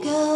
go.